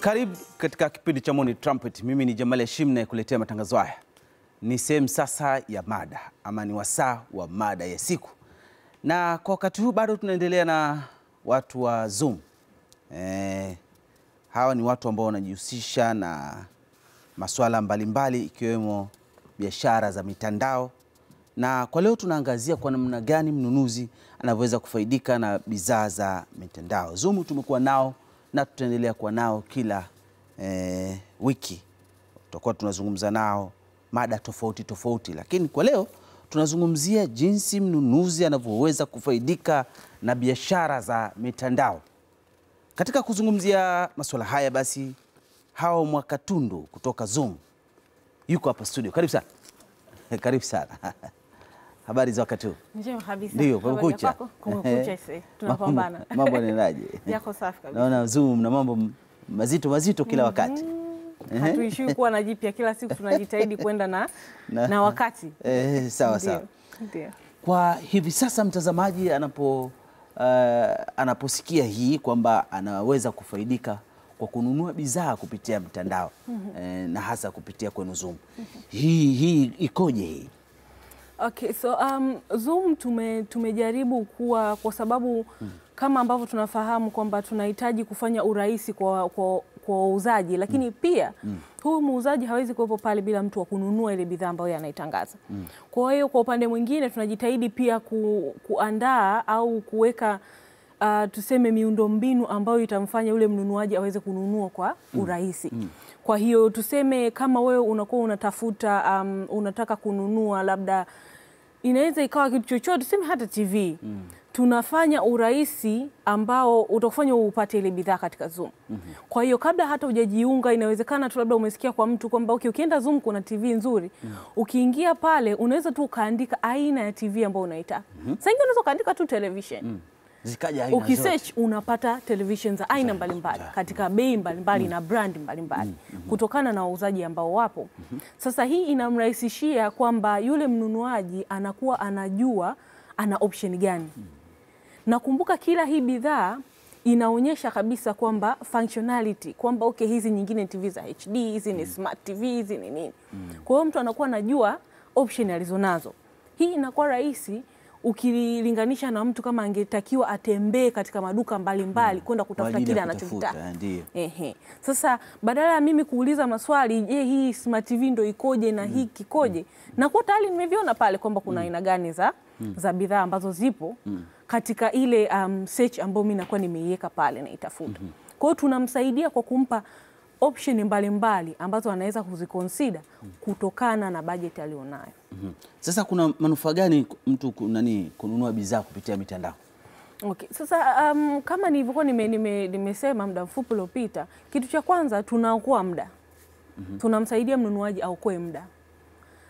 Karibu katika kipindi cha Money Trumpet. Mimi ni Jamal Hashim nayekuletea matangazo haya. Ni sehemu sasa ya mada ama ni wasaa wa mada ya siku, na kwa wakati huu bado tunaendelea na watu wa Zoom. E, hawa ni watu ambao wanajihusisha na masuala mbalimbali ikiwemo biashara za mitandao, na kwa leo tunaangazia kwa namna gani mnunuzi anavyoweza kufaidika na bidhaa za mitandao. Zumu tumekuwa nao na tutaendelea kuwa nao kila eh, wiki. Tutakuwa tunazungumza nao mada tofauti tofauti, lakini kwa leo tunazungumzia jinsi mnunuzi anavyoweza kufaidika na biashara za mitandao. Katika kuzungumzia masuala haya, basi Hawa Mwakatundu kutoka Zoom yuko hapa studio. Karibu sana. Karibu sana. Habari za wakati huu? Njema kabisa. Ndio, kumekucha. Kumekucha ise. Tunapambana. Mambo- yanaendaje? Yako safi kabisa. Naona Zoom na mambo mazito mazito kila wakati. Hatuishii kuwa na jipya kila siku tunajitahidi kwenda na, Na- na, wakati. Eh, sawa sawa. Ndio. Kwa hivi sasa mtazamaji anapo uh, anaposikia hii kwamba anaweza kufaidika kwa kununua bidhaa kupitia mtandao eh, na hasa kupitia kwenu Zoom. Hii hii ikoje hii? Okay, so um, Zoom tume, tumejaribu kuwa kwa sababu kama ambavyo tunafahamu kwamba tunahitaji kufanya urahisi kwa kwa kwa wauzaji lakini mm. pia mm. huyu muuzaji hawezi kuwepo pale bila mtu wa kununua ile bidhaa ambayo anaitangaza. Mm. Kwa hiyo kwa upande mwingine tunajitahidi pia ku, kuandaa au kuweka uh, tuseme miundombinu ambayo itamfanya yule mnunuaji aweze kununua kwa urahisi. Kwa hiyo tuseme kama wewe unakuwa unatafuta um, unataka kununua labda inaweza ikawa kitu chochote, tuseme hata TV mm. tunafanya urahisi ambao utakufanya upate ile bidhaa katika Zoom. mm -hmm. Kwa hiyo kabla hata hujajiunga, inawezekana tu labda umesikia kwa mtu kwamba okay, ukienda Zoom kuna TV nzuri. mm -hmm. Ukiingia pale unaweza tu ukaandika aina ya TV ambayo unaitaka. Sasa ingine unaweza ukaandika tu television mm aina zote. ukisearch unapata television za aina mbalimbali katika bei mbalimbali mm. na brand mbalimbali mm. kutokana na wauzaji ambao wapo. Mm -hmm. Sasa hii inamrahisishia kwamba yule mnunuaji anakuwa anajua ana option gani. Mm. Nakumbuka kila hii bidhaa inaonyesha kabisa kwamba functionality kwamba okay, hizi nyingine TV za HD, hizi ni mm. smart TV, hizi ni nini. Mm. Kwa hiyo mtu anakuwa anajua option alizonazo. Hii inakuwa rahisi ukilinganisha na mtu kama angetakiwa atembee katika maduka mbalimbali kwenda Kwa kutafuta kile anachokitaka. Ndio. Ehe. Sasa badala ya mimi kuuliza maswali, je, hii smart TV ndo ikoje na hii kikoje, nakuwa tayari nimeviona pale kwamba kuna aina gani za, za bidhaa ambazo zipo katika ile um, search ambayo mimi nakuwa nimeiweka pale naitafuta. Kwa hiyo tunamsaidia kwa kumpa option mbalimbali ambazo anaweza kuzikonsida kutokana na bajeti Mhm. Sasa kuna manufaa gani mtu nani kununua bidhaa kupitia mitandao? Okay. Sasa um, kama nilivyokuwa nime, nime, nimesema muda mfupi uliopita, kitu cha kwanza tunaokoa muda Mm -hmm. tunamsaidia mnunuaji aokoe muda,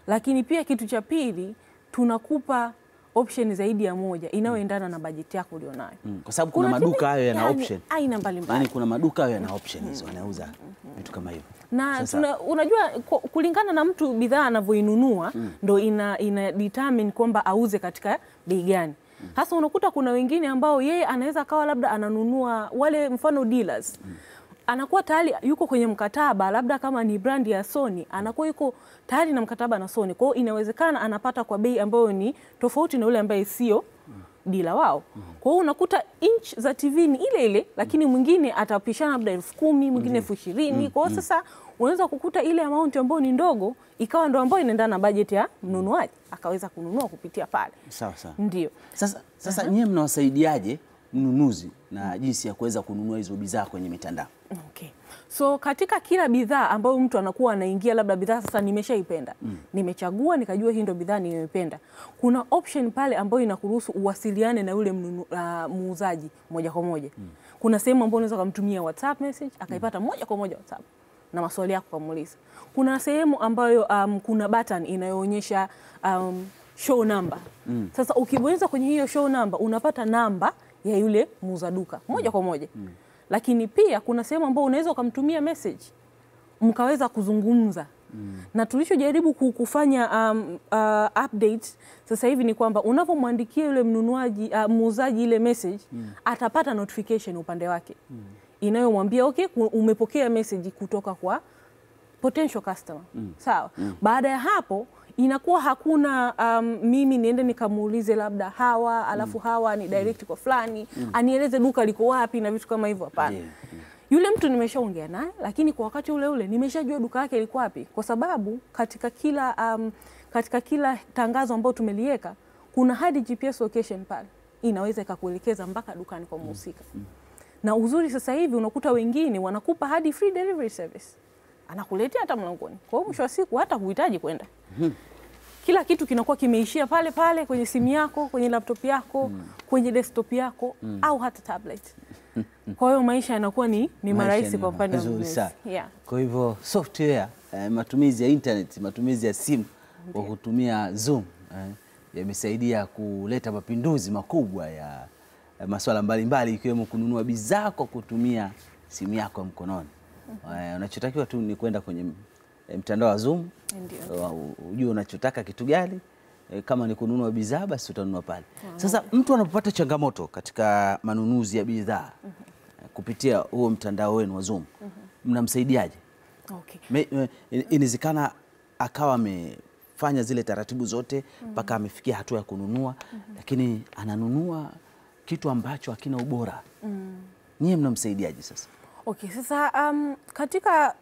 lakini pia kitu cha pili tunakupa option zaidi ya moja inayoendana na bajeti yako ulionayo. Mm, Kwa sababu kuna maduka hayo yana option. aina mbalimbali yani kuna maduka hayo yana option hizo wanauza vitu kama hivyo. na tuna, unajua kulingana na mtu bidhaa anavyoinunua mm. ndo ina, ina determine kwamba auze katika bei gani. Hasa unakuta kuna wengine ambao yeye anaweza akawa labda ananunua wale mfano dealers anakuwa tayari yuko kwenye mkataba, labda kama ni brandi ya Sony anakuwa yuko tayari na mkataba na Sony. Kwa hiyo inawezekana anapata kwa bei ambayo ni tofauti na yule ambaye sio dila wao. Kwa hiyo unakuta inch za TV ni ile ile, lakini mwingine atapishana labda elfu kumi mwingine elfu ishirini Kwa hiyo sasa unaweza kukuta ile amount ambayo ni ndogo ikawa ndo ambayo inaendana na bajeti ya mnunuaji akaweza kununua kupitia pale. Sawa sawa. Ndio. Sasa sasa nyie mnawasaidiaje mnunuzi na jinsi ya kuweza kununua hizo bidhaa kwenye mitandao? Okay. So katika kila bidhaa ambayo mtu anakuwa anaingia, labda bidhaa sasa nimeshaipenda, mm. nimechagua nikajua hii ndio bidhaa nimependa, kuna option pale ambayo inakuruhusu uwasiliane na yule uh, muuzaji moja kwa moja. mm. Kuna sehemu ambayo unaweza kumtumia WhatsApp message akaipata mm. moja kwa moja WhatsApp na maswali yako kamuuliza. Kuna sehemu ambayo um, kuna button inayoonyesha um, show number. mm. Sasa ukibonyeza kwenye hiyo show number unapata namba ya yule muuza duka moja kwa moja lakini pia kuna sehemu ambayo unaweza ukamtumia message mkaweza kuzungumza mm. na tulichojaribu kufanya um, uh, update sasa hivi ni kwamba unavyomwandikia yule mnunuaji uh, muuzaji ile message mm. atapata notification upande wake mm. inayomwambia okay, umepokea message kutoka kwa potential customer mm. sawa. mm. Baada ya hapo inakuwa hakuna um, mimi niende nikamuulize labda Hawa alafu Hawa ni direct kwa fulani anieleze duka liko wapi na vitu kama hivyo. Hapana, yeah. yeah. Yule mtu nimeshaongea naye, lakini kwa wakati ule ule nimeshajua duka lake liko wapi, kwa sababu katika kila um, katika kila tangazo ambayo tumeliweka kuna hadi GPS location pale, inaweza ikakuelekeza mpaka dukani kwa mhusika. Na uzuri sasa hivi unakuta wengine wanakupa hadi free delivery service, anakuletea hata mlangoni. Kwa hiyo mwisho wa siku hata huhitaji kwenda, kila kitu kinakuwa kimeishia pale pale kwenye simu yako, kwenye laptop yako, kwenye desktop yako au hata tablet. Kwa hiyo maisha yanakuwa ni, ni marahisi kwa upande wa Yeah. Kwa hivyo software eh, matumizi ya internet, matumizi ya simu kwa kutumia Zoom eh, yamesaidia kuleta mapinduzi makubwa ya, ya masuala mbalimbali ikiwemo kununua bidhaa kwa kutumia simu yako ya mkononi. Eh, unachotakiwa tu ni kwenda kwenye eh, mtandao wa Zoom Ndio. wa- ujue unachotaka kitu gani. Eh, Kama ni kununua bidhaa basi utanunua pale. Sasa mtu anapopata changamoto katika manunuzi ya bidhaa eh, kupitia huo mtandao wenu wa Zoom mnamsaidiaje? Okay. Me- eh, in- Inawezekana akawa amefanya zile taratibu zote mpaka amefikia hatua ya kununua, lakini ananunua kitu ambacho hakina ubora. Nyie mnamsaidiaje sasa? Okay, sasa um, katika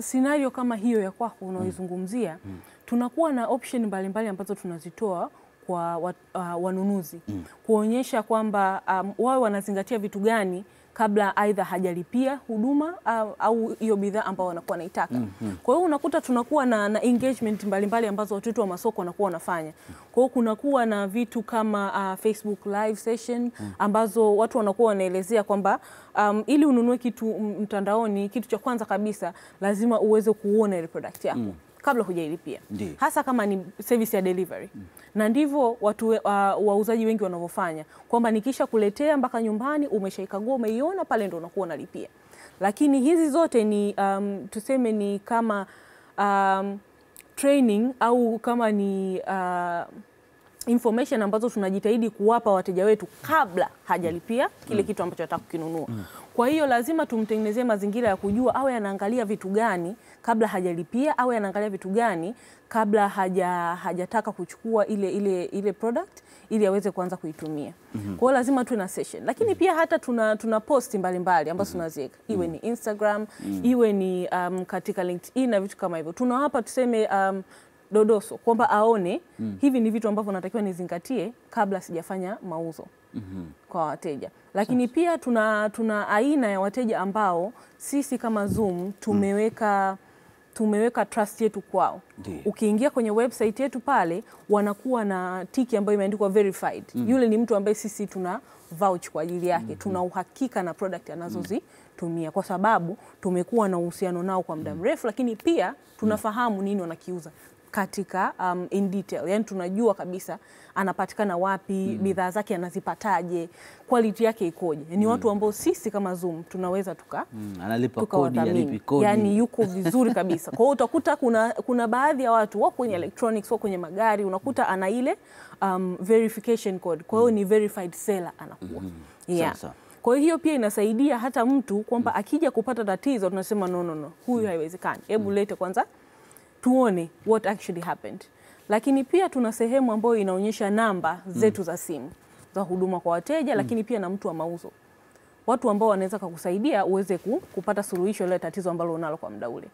scenario kama hiyo ya kwako unaoizungumzia mm. tunakuwa na option mbalimbali ambazo tunazitoa kwa wa, uh, wanunuzi mm. kuonyesha kwamba um, wawe wanazingatia vitu gani kabla aidha hajalipia huduma au- au hiyo bidhaa ambayo wanakuwa wanaitaka. Mm -hmm. Kwa hiyo unakuta tunakuwa na, na engagement mbalimbali ambazo watoto wa masoko wanakuwa wanafanya. Kwa hiyo kunakuwa na vitu kama uh, Facebook live session ambazo watu wanakuwa wanaelezea kwamba um, ili ununue kitu mtandaoni, kitu cha kwanza kabisa lazima uweze kuona ile product yako kabla hujailipia. Hasa kama ni service ya delivery. Mm. na ndivyo watu uh, wa- wauzaji wengi wanavyofanya kwamba nikisha kuletea mpaka nyumbani umeshaikagua umeiona pale ndo unakuwa unalipia. Lakini hizi zote ni um, tuseme ni kama um, training au kama ni uh, information ambazo tunajitahidi kuwapa wateja wetu kabla hajalipia kile kitu ambacho anataka kukinunua. Kwa hiyo lazima tumtengenezee mazingira ya kujua awe anaangalia vitu gani kabla hajalipia, awe anaangalia vitu gani kabla haja, hajataka kuchukua ile, ile, ile product ili aweze kuanza kuitumia. Mm -hmm. Kwa hiyo lazima tuwe na session, lakini mm -hmm. pia hata tuna, tuna posti mbalimbali ambazo tunaziweka iwe ni Instagram mm -hmm. iwe ni um, katika LinkedIn na vitu kama hivyo tunawapa tuseme um, dodoso kwamba aone mm. hivi ni vitu ambavyo natakiwa nizingatie kabla sijafanya mauzo mm -hmm. kwa wateja. Lakini pia tuna, tuna aina ya wateja ambao sisi kama Zoom tumeweka mm tumeweka trust yetu kwao. Ukiingia kwenye website yetu pale wanakuwa na tiki ambayo imeandikwa verified. Mm. Yule ni mtu ambaye sisi tuna vouch kwa ajili yake, Mm -hmm. tuna uhakika na product anazozitumia kwa sababu tumekuwa na uhusiano nao kwa muda mrefu, lakini pia tunafahamu nini wanakiuza katika um, in detail, yani tunajua kabisa anapatikana wapi, mm. bidhaa zake anazipataje, quality yake ikoje. Ni watu ambao sisi kama Zoom tunaweza tuka Mm, analipa tuka kodi, analipi kodi. yani yuko vizuri kabisa. Kwa hiyo utakuta kuna, kuna baadhi ya watu wako kwenye electronics, wako kwenye magari, unakuta ana ile um, verification code, kwa hiyo ni verified seller anakuwa mm. yeah. Sawa, sawa. Kwa hiyo pia inasaidia hata mtu kwamba akija kupata tatizo tunasema no, no, no, huyu haiwezekani, hebu lete kwanza tuone what actually happened. Lakini pia tuna sehemu ambayo inaonyesha namba zetu za simu za huduma kwa wateja, lakini pia na mtu wa mauzo, watu ambao wanaweza kukusaidia uweze kupata suluhisho la tatizo ambalo unalo kwa muda ule.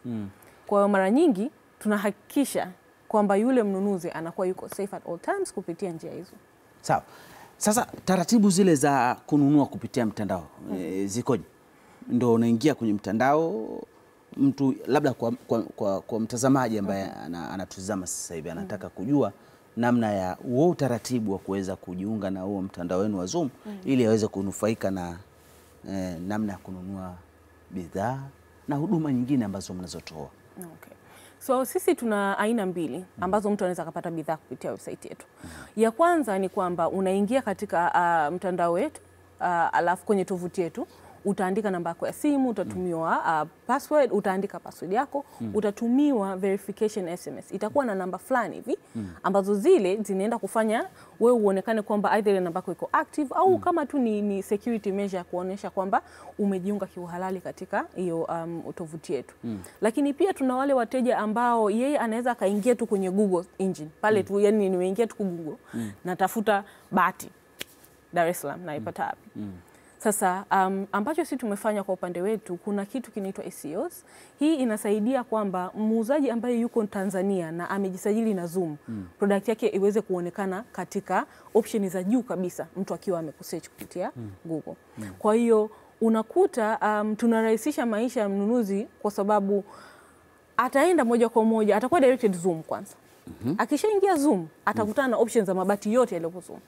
Kwa hiyo mara nyingi tunahakikisha kwamba yule mnunuzi anakuwa yuko safe at all times kupitia njia hizo. Sawa. Sasa taratibu zile za kununua kupitia mtandao mm. e, zikoje? Ndo unaingia kwenye mtandao mtu labda kwa, kwa, kwa, kwa mtazamaji ambaye ana- anatuzama sasa hivi anataka kujua namna ya huo utaratibu wa kuweza kujiunga na huo mtandao wenu wa Zoom ili aweze kunufaika na eh, namna ya kununua bidhaa na huduma nyingine ambazo mnazotoa. Okay. So sisi tuna aina mbili ambazo mtu anaweza akapata bidhaa kupitia website yetu. Ya kwanza ni kwamba unaingia katika uh, mtandao wetu uh, alafu kwenye tovuti yetu utaandika namba yako ya simu, utatumiwa uh, password, utaandika password yako, mm. utatumiwa verification SMS. Itakuwa na namba fulani hivi mm. ambazo zile zinaenda kufanya wewe uonekane kwamba either ile namba yako iko active au mm. kama tu ni, ni security measure kuonyesha kwamba umejiunga kiuhalali katika hiyo um, tovuti yetu. mm. Lakini pia tuna wale wateja ambao yeye anaweza akaingia tu kwenye Google engine pale tu, yani nimeingia tu Google mm. natafuta bati Dar es Salaam naipata wapi? Sasa um, ambacho sisi tumefanya kwa upande wetu, kuna kitu kinaitwa SEOs. Hii inasaidia kwamba muuzaji ambaye yuko Tanzania na amejisajili na Zoom mm. product yake iweze kuonekana katika option za juu kabisa, mtu akiwa amekusearch kupitia mm. Google. mm. Kwa hiyo unakuta um, tunarahisisha maisha ya mnunuzi kwa sababu ataenda moja kwa moja, atakuwa directed Zoom kwanza. mm -hmm. Akishaingia Zoom atakutana na options za mabati yote yaliyopo Zoom,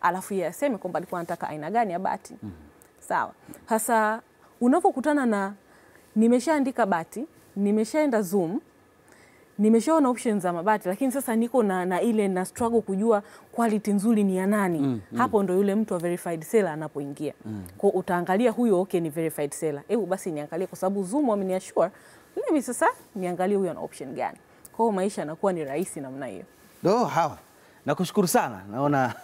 alafu yeye aseme kwamba alikuwa anataka aina gani ya bati. Sawa. Sasa unapokutana na nimeshaandika bati, nimeshaenda Zoom, nimeshaona options za mabati, lakini sasa niko na, na ile na struggle kujua quality nzuri ni ya nani. mm, mm. Hapo ndo yule mtu wa verified seller anapoingia. mm. Kwa utaangalia huyo, okay, ni verified seller. Hebu basi niangalie kwa sababu Zoom wameniassure, mimi sasa niangalie huyo ana option gani. Kwa hiyo maisha yanakuwa ni rahisi namna hiyo. Do, hawa nakushukuru sana, naona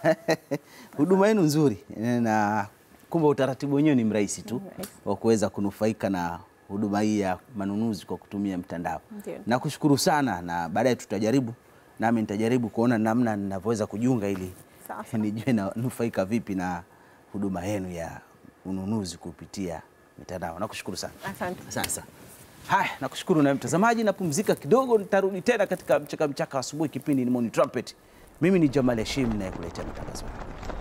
huduma yenu nzuri na kumbe utaratibu wenyewe ni mrahisi tu wa kuweza kunufaika na huduma hii ya manunuzi kwa kutumia mtandao. Nakushukuru sana, na baadaye tutajaribu, nami nitajaribu kuona namna ninavyoweza kujiunga ili nijue nanufaika vipi na huduma yenu ya ununuzi kupitia mitandao. Nakushukuru sana. Asante. Sasa. Haya, nakushukuru na mtazamaji, napumzika kidogo, nitarudi tena katika mchaka mchaka asubuhi. Kipindi ni Morning Trumpet. Mimi ni Jamal Hashim nayekuletea matangazo haya.